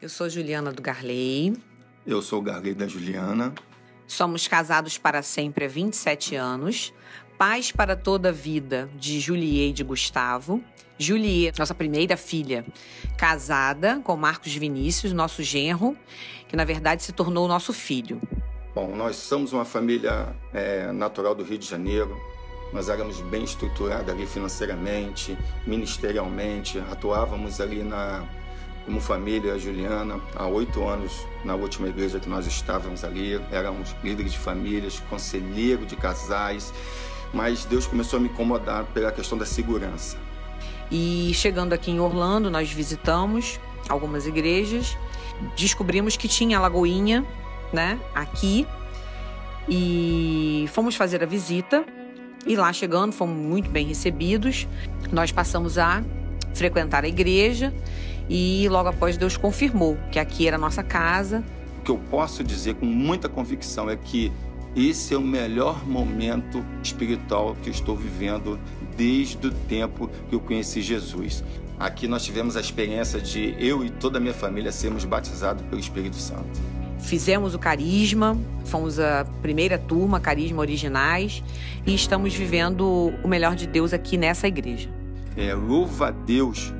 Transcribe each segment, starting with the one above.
Eu sou Juliana do Garley. Eu sou o Garley da Juliana. Somos casados para sempre há 27 anos. Pais para toda a vida de Julie e de Gustavo. Julie, nossa primeira filha, casada com Marcos Vinícius, nosso genro, que na verdade se tornou nosso filho. Bom, nós somos uma família é, natural do Rio de Janeiro. Nós éramos bem estruturados ali financeiramente, ministerialmente, atuávamos ali na, como família Juliana, há oito anos na última igreja que nós estávamos ali, éramos líderes de famílias, conselheiro de casais, mas Deus começou a me incomodar pela questão da segurança. E chegando aqui em Orlando, nós visitamos algumas igrejas, descobrimos que tinha a Lagoinha, né, aqui, e fomos fazer a visita. E lá chegando, fomos muito bem recebidos. Nós passamos a frequentar a igreja e logo após Deus confirmou que aqui era a nossa casa. O que eu posso dizer com muita convicção é que esse é o melhor momento espiritual que eu estou vivendo desde o tempo que eu conheci Jesus. Aqui nós tivemos a experiência de eu e toda a minha família sermos batizados pelo Espírito Santo. Fizemos o Carisma, fomos a primeira turma, Carisma Originais, e estamos vivendo o melhor de Deus aqui nessa igreja. É, louva a Deus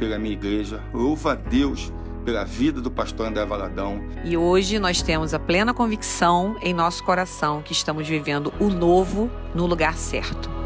pela minha igreja, louva a Deus pela vida do pastor André Valadão. E hoje nós temos a plena convicção em nosso coração que estamos vivendo o novo no lugar certo.